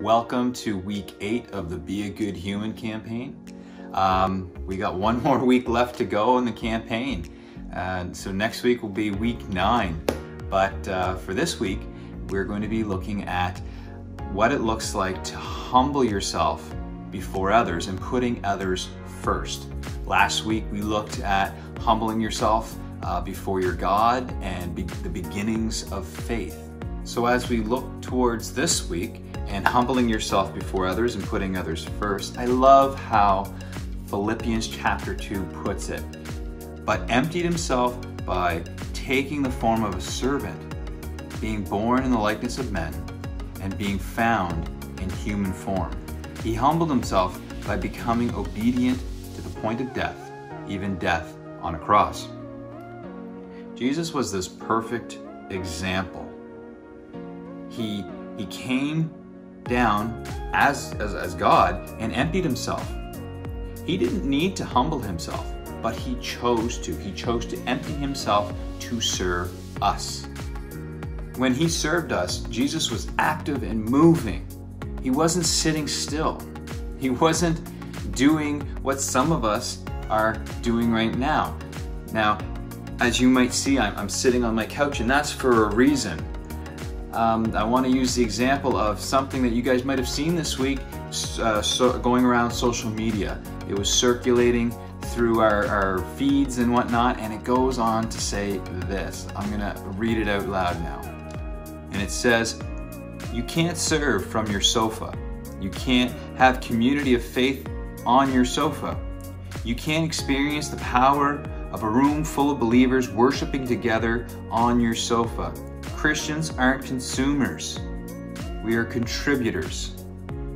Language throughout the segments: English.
Welcome to week eight of the Be a Good Human campaign. Um, we got one more week left to go in the campaign. So next week will be week nine. But uh, for this week, we're going to be looking at what it looks like to humble yourself before others and putting others first. Last week, we looked at humbling yourself uh, before your God and be the beginnings of faith. So as we look towards this week and humbling yourself before others and putting others first, I love how Philippians chapter 2 puts it. But emptied himself by taking the form of a servant, being born in the likeness of men, and being found in human form. He humbled himself by becoming obedient to the point of death, even death on a cross. Jesus was this perfect example he he came down as, as, as God and emptied himself. He didn't need to humble himself, but he chose to. He chose to empty himself to serve us. When he served us, Jesus was active and moving. He wasn't sitting still. He wasn't doing what some of us are doing right now. Now, as you might see, I'm, I'm sitting on my couch, and that's for a reason um, I want to use the example of something that you guys might have seen this week uh, so going around social media. It was circulating through our, our feeds and whatnot, and it goes on to say this. I'm going to read it out loud now. And it says, You can't serve from your sofa. You can't have community of faith on your sofa. You can't experience the power of a room full of believers worshiping together on your sofa. Christians aren't consumers. We are contributors.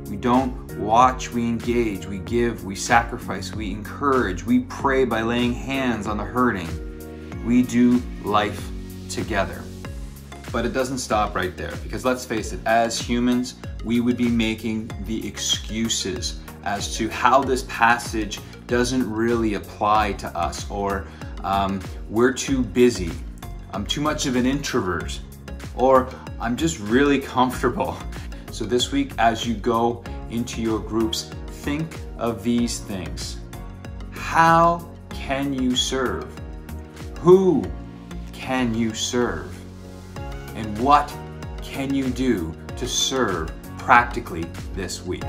We don't watch, we engage, we give, we sacrifice, we encourage, we pray by laying hands on the hurting. We do life together. But it doesn't stop right there because let's face it, as humans, we would be making the excuses as to how this passage doesn't really apply to us or um, we're too busy. I'm too much of an introvert or I'm just really comfortable. So this week, as you go into your groups, think of these things. How can you serve? Who can you serve? And what can you do to serve practically this week?